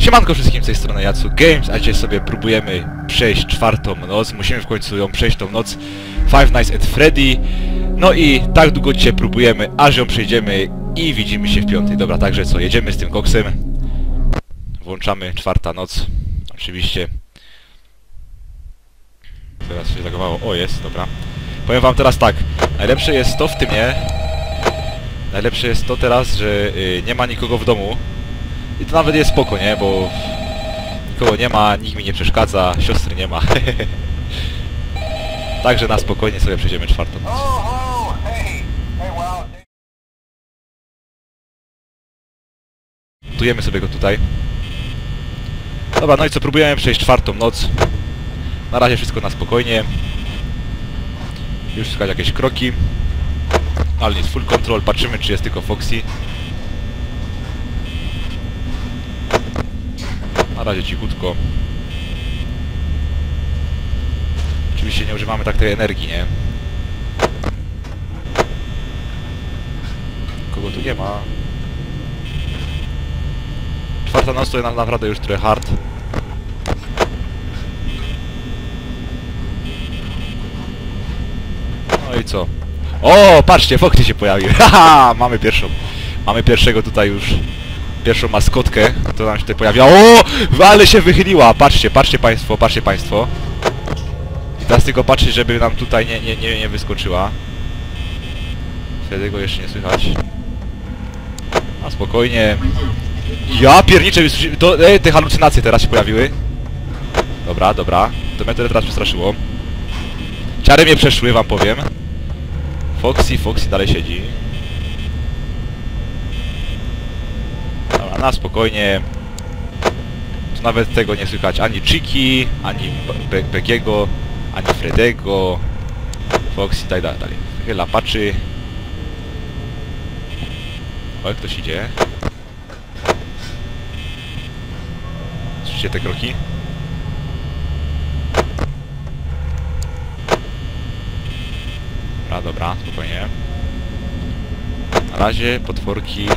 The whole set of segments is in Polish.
Siemanko wszystkim z tej strony Jacu Games, a dzisiaj sobie próbujemy przejść czwartą noc. Musimy w końcu ją przejść tą noc Five Nights at Freddy. No i tak długo dzisiaj próbujemy, aż ją przejdziemy i widzimy się w piątej. Dobra, także co, jedziemy z tym koksem. Włączamy czwarta noc. Oczywiście. Teraz się zagowało. O, jest, dobra. Powiem wam teraz tak. Najlepsze jest to w tym, nie? Najlepsze jest to teraz, że y, nie ma nikogo w domu. I to nawet jest spoko, nie? Bo nikogo nie ma, nikt mi nie przeszkadza, siostry nie ma. Także na spokojnie sobie przejdziemy czwartą noc. Oh, oh, sobie go tutaj. Dobra, no i co, próbujemy przejść czwartą noc. Na razie wszystko na spokojnie. Już słychać jakieś kroki. Ale jest full control, patrzymy czy jest tylko Foxy. Na razie cichutko. Oczywiście nie używamy tak tej energii, nie? Kogo tu nie ma? Czwarta noc to jest naprawdę już trochę hard. No i co? O, patrzcie, Foxy się pojawił. Haha, mamy pierwszą. Mamy pierwszego tutaj już. Pierwszą maskotkę, to nam się tutaj pojawiła. O, ale się wychyliła. Patrzcie, patrzcie państwo, patrzcie państwo. I teraz tylko patrzeć, żeby nam tutaj nie, nie, nie, nie wyskoczyła. Wtedy go jeszcze nie słychać. A spokojnie. Ja pierniczę, to, e, te halucynacje teraz się pojawiły. Dobra, dobra. To mnie teraz przestraszyło. Ciary mnie przeszły, wam powiem. Foxy, Foxy dalej siedzi. Dobra, na spokojnie. Tu nawet tego nie słychać ani Chiki, ani Be- Begiego, ani Fredego. Foxy, tak dalej. Chyla patrzy. O, ktoś idzie. Słyszycie te kroki? Dobra, dobra, spokojnie. Na razie potworki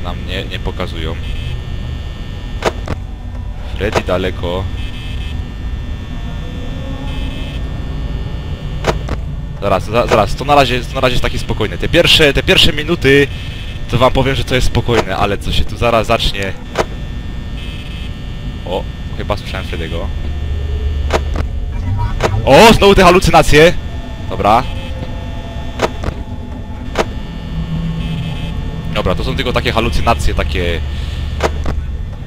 się nam nie, nie pokazują. Freddy daleko. Zaraz, za, zaraz, to na razie, to na razie jest takie spokojne. Te pierwsze, te pierwsze minuty to wam powiem, że to jest spokojne, ale co się tu zaraz zacznie... O, chyba słyszałem Fredego. O, znowu te halucynacje! Dobra. Dobra, to są tylko takie halucynacje, takie...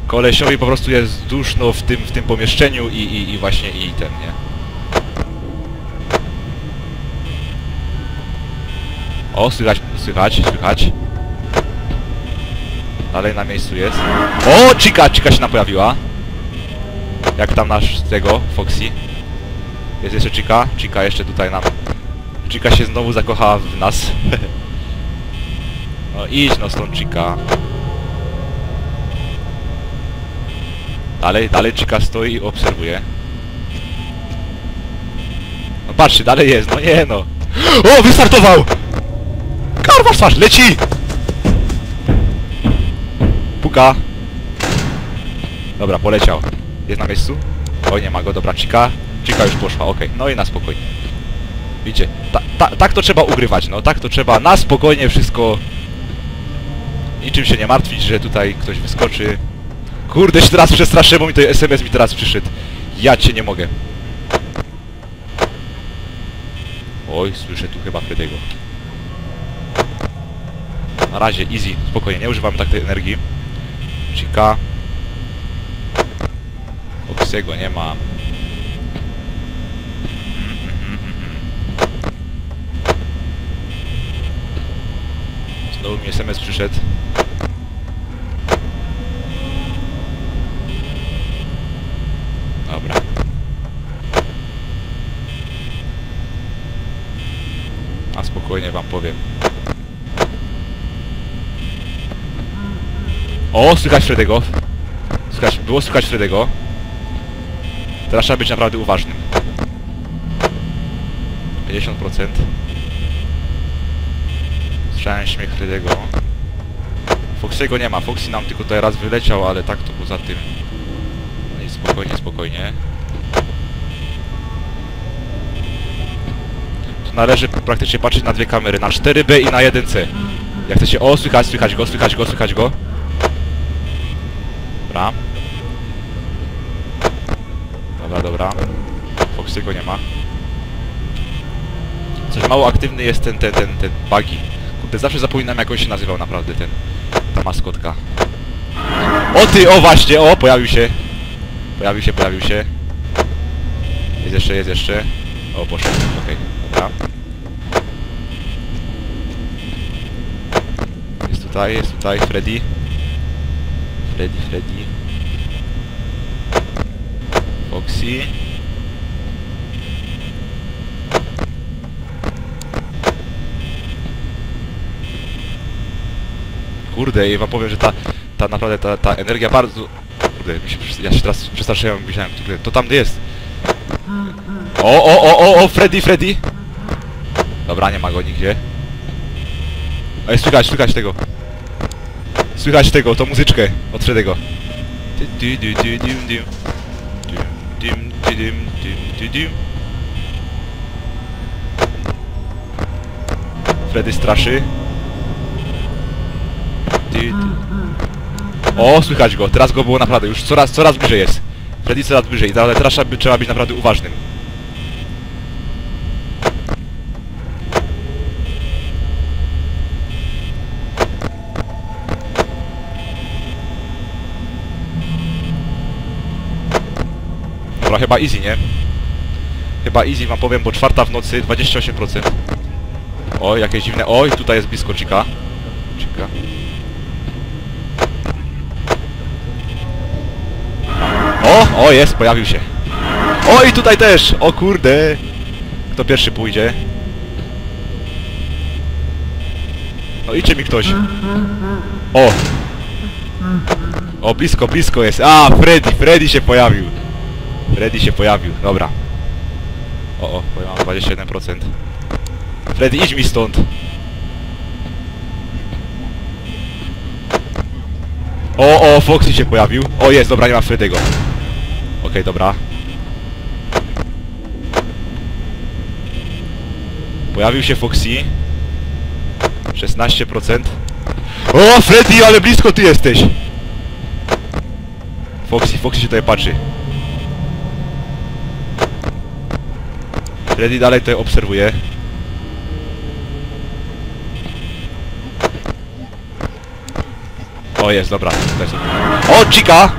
Kolesiowi po prostu jest duszno w tym, w tym pomieszczeniu i, i, i właśnie i ten, nie? O, słychać, słychać, słychać. Dalej na miejscu jest. O, Chica, Chica się nam pojawiła. Jak tam nasz tego, Foxy. Jest jeszcze Chica. Chica jeszcze tutaj nam... Chica się znowu zakochała w nas. no idź no stąd Chica. Dalej, dalej Chica stoi i obserwuje. No patrzcie, dalej jest, no nie no. O, wystartował! Karwa twarz, leci! Puka. Dobra, poleciał. Jest na miejscu? Oj, nie ma go, dobra, Chica. Chica już poszła, okej. No i na spokojnie. Widzicie, ta, ta, tak to trzeba ugrywać, no, tak to trzeba na spokojnie wszystko... Niczym się nie martwić, że tutaj ktoś wyskoczy. Kurde, się teraz przestraszę, bo mi to SMS mi teraz przyszedł. Ja cię nie mogę. Oj, słyszę tu chyba Fredego. Na razie, easy, spokojnie, nie używamy tak tej energii. Chica. Oksego nie ma. Znowu mi SMS przyszedł. Dobra. A spokojnie wam powiem. O, słychać Fredego. Słychać, było słychać Fredego. Teraz trzeba być naprawdę uważnym. 50%. Słyszałem śmiech Fredego. Fox Foxy'ego nie ma. Foxy nam tylko tutaj raz wyleciał, ale tak to poza tym... No i spokojnie, spokojnie. Tu należy praktycznie patrzeć na dwie kamery, na 4B i na 1C. Jak chcecie... O, słychać, słychać go, słychać go, słychać go. Dobra. Dobra, dobra. Foxy'ego nie ma. Coś mało aktywny jest ten, ten, ten, ten buggy. Kurde, zawsze zapominam jak on się nazywał naprawdę, ten, ta maskotka. O ty, o właśnie, o, pojawił się. Pojawił się, pojawił się. Jest jeszcze, jest jeszcze. O, poszedł, okej, dobra. Jest tutaj, jest tutaj, Freddy. Freddy, Freddy. Foxy. Kurde, i wam powiem, że ta, ta naprawdę, ta, ta energia bardzo... Kurde, się, ja się teraz przestraszyłem, myślałem, to tam jest. O, o, o, o, o, Freddy, Freddy! Dobra, nie ma go nigdzie. Ej, słychać, słychać tego. Słychać tego, tą muzyczkę od dum. Freddy straszy. O, słychać go, teraz go było naprawdę, już coraz, coraz bliżej jest. Freddy coraz bliżej, ale teraz trzeba być naprawdę uważnym. Dobra, chyba easy, nie? Chyba easy wam powiem, bo czwarta w nocy, 28%. Oj, jakieś dziwne... Oj, tutaj jest blisko Chica. Chica. O, o jest, pojawił się. O i tutaj też! O kurde! Kto pierwszy pójdzie? No idźcie mi ktoś. O! O, blisko, blisko jest. A, Freddy, Freddy się pojawił. Freddy się pojawił, dobra. O, o, bo ja mam 27%. Freddy, idź mi stąd. O, o, Foxy się pojawił. O, jest, dobra, nie ma Freddy'ego. Okej, dobra. Pojawił się Foxy. 16%. O, Freddy, ale blisko ty jesteś! Foxy, Foxy się tutaj patrzy. Freddy dalej tutaj obserwuje. O, jest, dobra. O, Chica!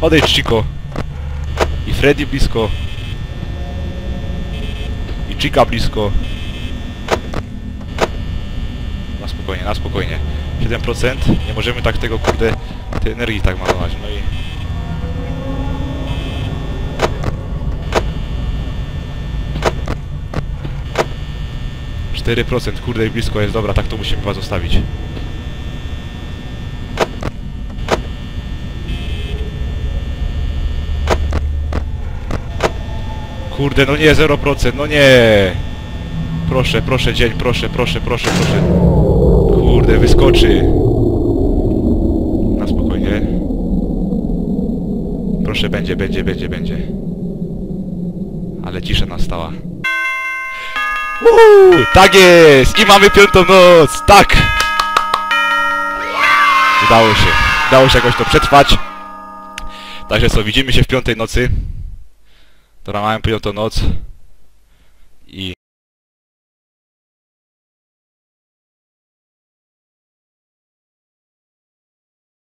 Odejdź, Chico. I Freddy blisko. I Chica blisko. Na spokojnie, na spokojnie. 7%. Nie możemy tak tego, kurde, tej energii tak marnować. No i... Cztery procent, kurde, i blisko jest, dobra, tak to musimy was zostawić. Kurde, no nie, 0%, no nie! Proszę, proszę, dzień, proszę, proszę, proszę, proszę. Kurde, wyskoczy. Na spokojnie. Proszę, będzie, będzie, będzie, będzie. Ale cisza nastała. Tak jest! I mamy piątą noc! Tak! Udało się. Udało się jakoś to przetrwać. Także co, widzimy się w piątej nocy. Dobra, mamy piątą noc.